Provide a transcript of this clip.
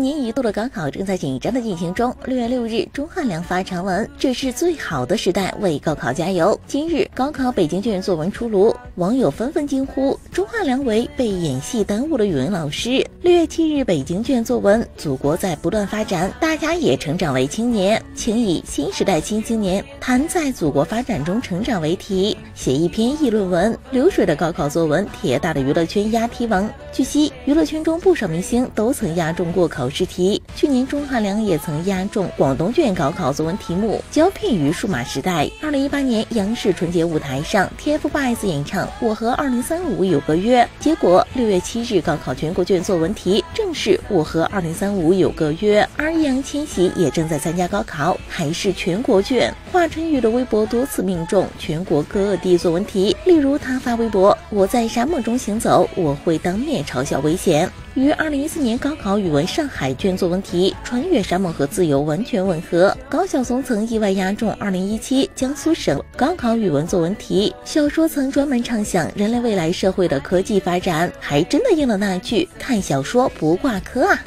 年一度的高考正在紧张的进行中。六月六日，钟汉良发长文：“这是最好的时代，为高考加油。”今日高考北京卷作文出炉，网友纷纷惊呼：“钟汉良为被演戏耽误的语文老师。”六月七日，北京卷作文：“祖国在不断发展，大家也成长为青年，请以新时代新青年谈在祖国发展中成长为题，写一篇议论文。流水的高考作文，铁打的娱乐圈押题王。据悉，娱乐圈中不少明星都曾押中过考试题，去年钟汉良也曾押中广东卷高考作文题目，交配于数码时代。二零一八年央视春节舞台上，TFBOYS 演唱《我和二零三五有个约》，结果六月七日高考全国卷作文。题正是我和二零三五有个约，而易烊千玺也正在参加高考，还是全国卷。华晨宇的微博多次命中全国各地作文题，例如他发微博：“我在沙漠中行走，我会当面嘲笑危险。”于二零一四年高考语文上海卷作文题“题穿越沙漠和自由”完全吻合。高晓松曾意外押中二零一七江苏省高考语文作文题。小说曾专门畅想人类未来社会的科技发展，还真的应了那句“看小说不挂科”啊。